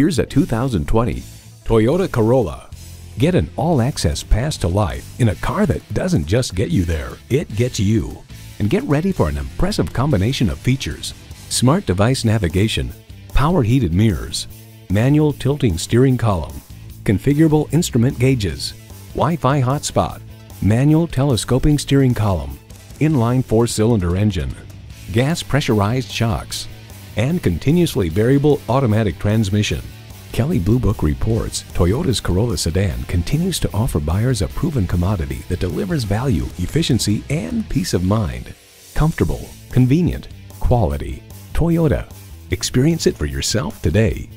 Here's a 2020 Toyota Corolla. Get an all-access pass to life in a car that doesn't just get you there, it gets you. And get ready for an impressive combination of features. Smart device navigation, power heated mirrors, manual tilting steering column, configurable instrument gauges, Wi-Fi hotspot, manual telescoping steering column, inline four-cylinder engine, gas pressurized shocks, and continuously variable automatic transmission. Kelley Blue Book reports Toyota's Corolla sedan continues to offer buyers a proven commodity that delivers value, efficiency, and peace of mind. Comfortable, convenient, quality. Toyota. Experience it for yourself today.